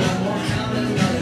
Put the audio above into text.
no more counting